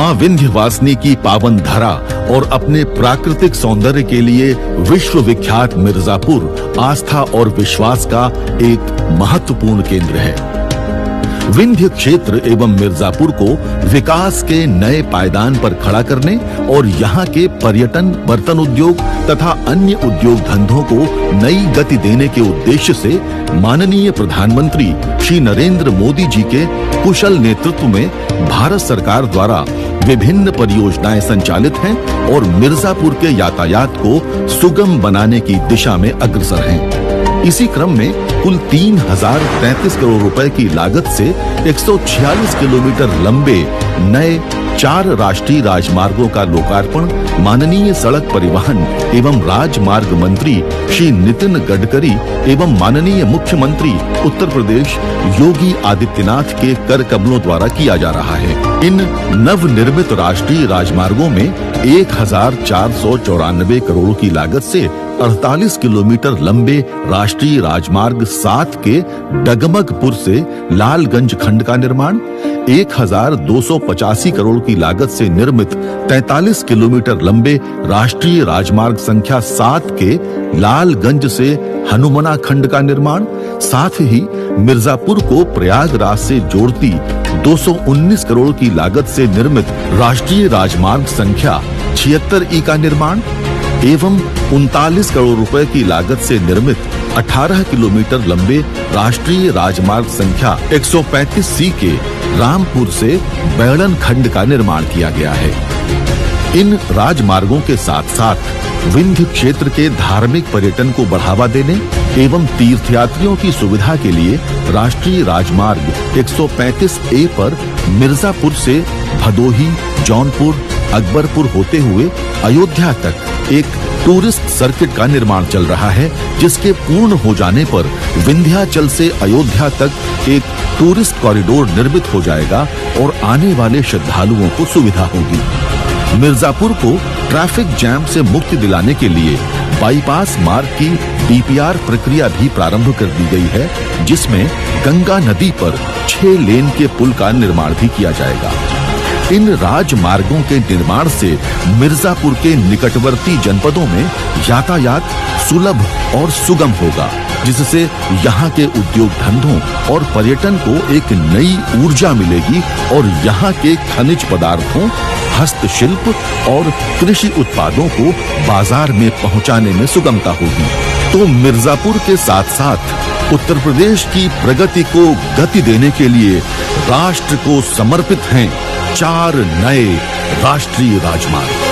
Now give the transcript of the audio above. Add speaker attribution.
Speaker 1: माँ विंध्यवासिनी की पावन धरा और अपने प्राकृतिक सौंदर्य के लिए विश्व विख्यात मिर्जापुर आस्था और विश्वास का एक महत्वपूर्ण केंद्र है। विंध्य क्षेत्र एवं मिर्जापुर को विकास के नए पायदान पर खड़ा करने और यहाँ के पर्यटन, बर्तन उद्योग तथा अन्य उद्योग धंधों को नई गति देने के उद्देश्य से माननीय प्रधानमंत्री श्री नरेंद्र मोदी जी के कुशल नेतृत्व में भारत सरकार द्वारा विभिन्न परियोजनाएँ संचालित हैं और मिर्जापुर के यातायात को सुगम बनाने की दिशा में अग्रसर हैं। इसी क्रम में कुल तीन हज़ार तैतीस करोड़ रुपए की लागत से 146 किलोमीटर लंबे नए चार राष्ट्रीय राजमार्गों का लोकार्पण, माननीय सड़क परिवहन एवं राजमार्ग मंत्री श्री नितिन गडकरी एवं माननीय मुख्यमंत्री उत्तर प्रदेश योगी आदित्यनाथ के कर कमलों द्वारा किया जा रहा है। इन नव निर्मित राष्ट्रीय राजमार्गों में एक हज़ार चार सौ चौरानबे करोड़ की लागत से 48 किलोमीटर लंबे राष्ट्रीय राजमार्ग सात के डगमगपुर से लालगंज खंड का निर्माण एक हज़ार दो सौ पचासी करोड़ की लागत से निर्मित 43 किलोमीटर लंबे राष्ट्रीय राजमार्ग संख्या सात के लालगंज से हनुमना खंड का निर्माण, साथ ही मिर्जापुर को प्रयागराज से जोड़ती 219 करोड़ की लागत से निर्मित राष्ट्रीय राजमार्ग संख्या छिहत्तर ई का निर्माण, एवं उनतालीस करोड़ रुपए की लागत से निर्मित 18 किलोमीटर लंबे राष्ट्रीय राजमार्ग संख्या 135 सी के रामपुर से बैड़न खंड का निर्माण किया गया है। इन राजमार्गों के साथ साथ विंध्य क्षेत्र के धार्मिक पर्यटन को बढ़ावा देने एवं तीर्थयात्रियों की सुविधा के लिए राष्ट्रीय राजमार्ग 135 ए पर मिर्जापुर से भदोही, जौनपुर, अकबरपुर होते हुए अयोध्या तक एक टूरिस्ट सर्किट का निर्माण चल रहा है, जिसके पूर्ण हो जाने पर विंध्याचल से अयोध्या तक एक टूरिस्ट कॉरिडोर निर्मित हो जाएगा और आने वाले श्रद्धालुओं को सुविधा होगी। मिर्जापुर को ट्रैफ़िक जैम से मुक्ति दिलाने के लिए बाईपास मार्ग की डीपीआर प्रक्रिया भी प्रारंभ कर दी गई है, जिसमें गंगा नदी पर छह लेन के पुल का निर्माण भी किया जाएगा। इन राजमार्गों के निर्माण से मिर्जापुर के निकटवर्ती जनपदों में यातायात सुलभ और सुगम होगा, जिससे यहाँ के उद्योग धंधों और पर्यटन को एक नई ऊर्जा मिलेगी और यहाँ के खनिज पदार्थों, हस्तशिल्प और कृषि उत्पादों को बाज़ार में पहुँचाने में सुगमता होगी। तो मिर्जापुर के साथ साथ उत्तर प्रदेश की प्रगति को गति देने के लिए राष्ट्र को समर्पित हैं चार नए राष्ट्रीय राजमार्ग।